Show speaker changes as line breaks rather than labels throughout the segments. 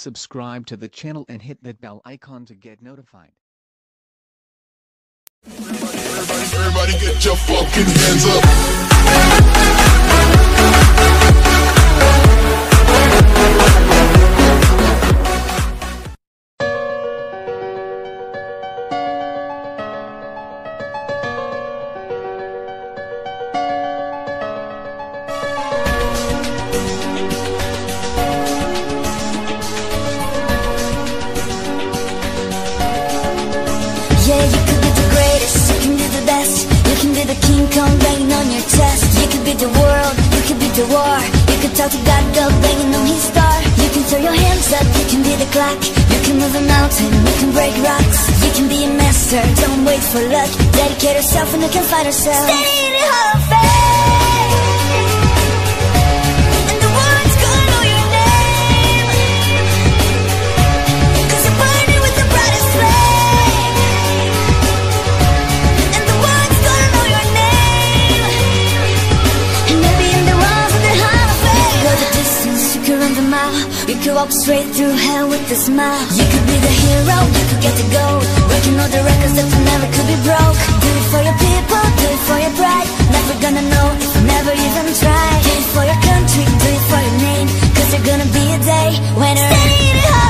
Subscribe to the channel and hit that bell icon to get notified.
Everybody, everybody get your fucking hands up.
Talk God, go banging on his star You can throw your hands up, you can be the clock. You can move a mountain, you can break rocks. You can be a master, don't wait for luck. Dedicate yourself and you can find yourself. In the Hall of Fame could run the mile You could walk straight through hell with a smile You could be the hero, you could get the gold Breaking all the records that never could be broke. Do it for your people, do it for your pride. Never gonna know never even try. Do it for your country, do it for your name. Cause there's gonna be a day when you're in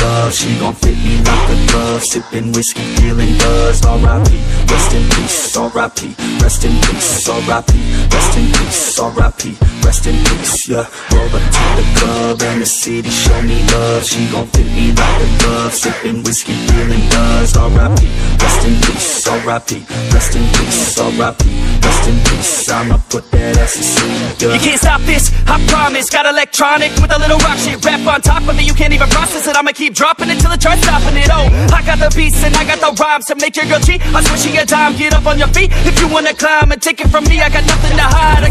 love. She gon' fit me like a glove. Sippin' whiskey, feeling buzzed. R.I.P. Rest in peace. R.I.P. Rest in peace. R.I.P. Rest in peace. R.I.P. Rest in peace. Yeah. Roll up to the club and the city show me love. She gon' fit me like a glove. Sippin' whiskey, feeling buzzed. R.I.P. Rest in peace. R.I.P. Rest in peace. R.I.P. Rest in peace. I'ma put that ass to sleep. Yeah.
You can't stop this, I promise. Got electronic with a little rock shit. Rap on top of it, you can't even process it. I'ma keep dropping it till the charts stopping it. Oh, I got the beats and I got the rhymes to make your girl cheat. I'm switching a dime, get up on your feet. If you wanna climb and take it from me, I got nothing to hide. I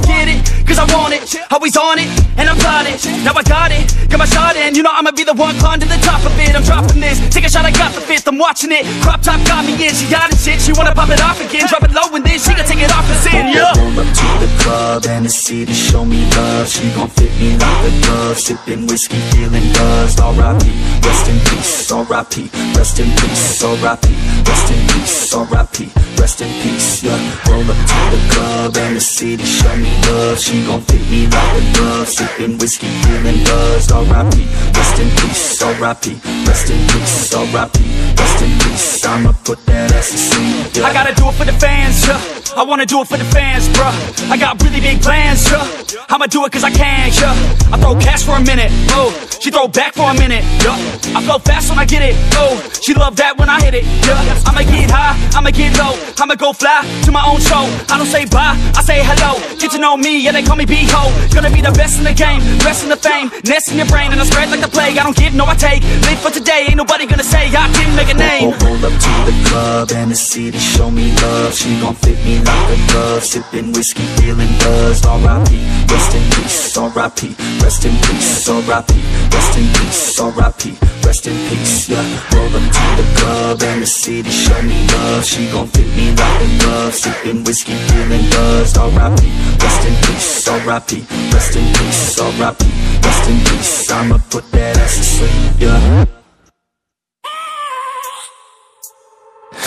Always on it, and I'm plotting. Now I got it, got my shot in. You know I'ma be the one climb to the top of it. I'm dropping this, take a shot, I got the fifth. I'm watching it. Crop top got me in, she got it shit. She wanna pop it off again, drop it low and then she can take it off and sin, yeah.
Roll up to the club and the city show me love. She gon' fit me like a glove. Sipping whiskey, feeling buzzed. R.I.P. Rest in peace. R.I.P. Rest in peace. R.I.P. Rest in peace. R.I.P. Rest in peace. Yeah. Roll up to the club and the city show me love. She gon' fit me like a glove. sippin' whiskey, feeling buzzed. R.I.P. Rest in peace. R.I.P. Rest in peace. R.I.P. Rest in peace. I'ma put that ass to sleep. Yeah.
I gotta do it for the fans, yeah. I wanna do it for the fans, bruh. I got really big plans, yeah. I'ma do it cause I can, yeah. I throw cash for a minute, oh. She throw back for a minute, yeah. I flow fast when I get it, oh. She love that when I hit it, yeah. I'ma get high, I'ma get low. I'ma go fly to my own show. I don't say bye, I say hello. Get to know me, yeah, they call me B-Ho. Gonna be the best in the game, best in the fame. Nest in your brain and I spread like the plague. I don't give, no, I take. Live for today, ain't nobody gonna say I didn't make a name.
Roll up to the club and the city show me love. She gon' fit me like a glove. Sipping whiskey, feeling buzzed. R.I.P. Rest in peace. R.I.P. Rest in peace. R.I.P. Rest in peace. R.I.P. Rest in peace. Yeah. Roll up to the club and the city show me love. She gon' fit me like a glove. Sipping whiskey, feeling buzzed. R.I.P. Rest in peace. R.I.P. Rest in peace. R.I.P. Rest in peace. I'ma put that ass to sleep. Yeah.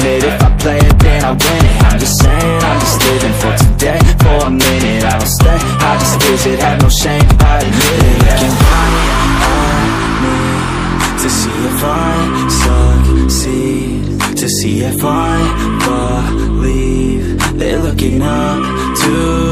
If I play it, then I win it. I'm just saying, I'm just living for today. For a minute, I don't stay. I just visit, have no shame, I admit it. Looking right me To see if I succeed. To see if I believe They're looking up to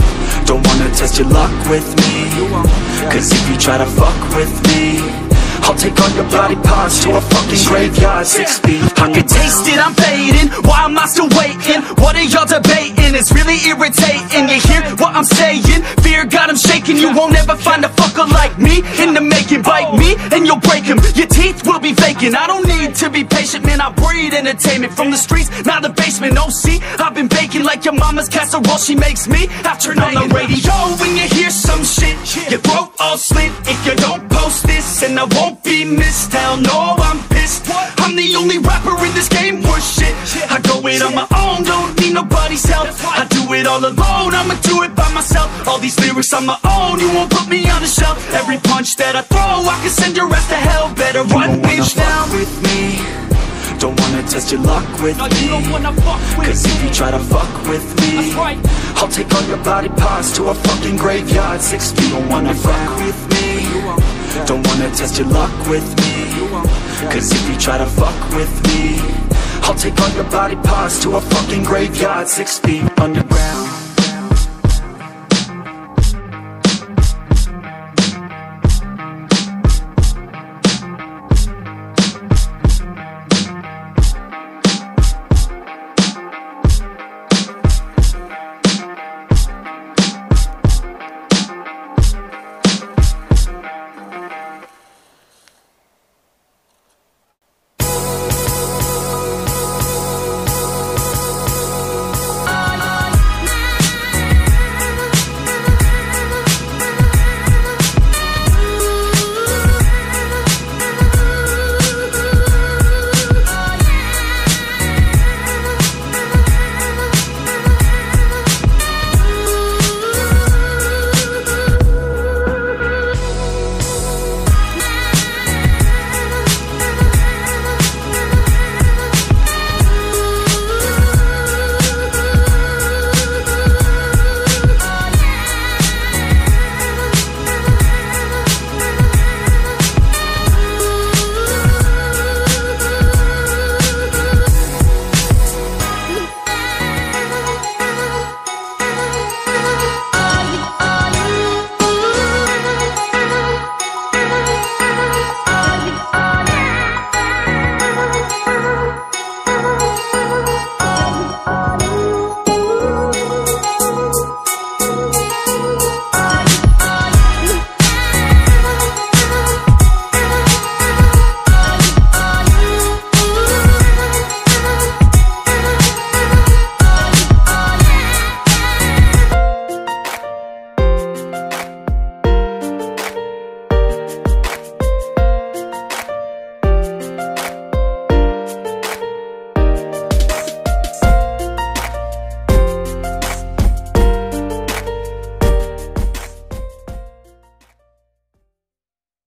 Don't wanna test your luck with me. Cause if you try to fuck with me I'll take all your body parts to a fucking graveyard. Six feet,
I can taste it, I'm fading. Why am I still waiting? What are y'all debating? It's really irritating. You hear what I'm saying? Fear got him shaking. You won't ever find a fucker like me In the making. Bite me and you'll break him Your teeth will be vacant I don't be patient, man I breed entertainment From the streets, now the basement Oh see, I've been baking like your mama's casserole She makes me I turn on the radio When you hear some shit. Your throat all slit If you don't post this And I won't be missed Hell no, I'm pissed. I'm the only rapper in this game worth shit. I it on my own, don't need nobody's help. I do it all alone, I'ma do it by myself. All these lyrics on my own, you won't put me on the shelf. Every punch that I throw, I can send your ass to hell. Better run, bitch, now.
with me. Don't wanna test your luck with
No,
me
don't wanna fuck with
Cause if you try to fuck with me
right.
I'll take all your body parts to a fucking graveyard. Six feet, don't wanna fuck with me. Don't wanna test your luck with me. Cause if you try to fuck with me I'll take all your body parts to a fucking graveyard. Six feet underground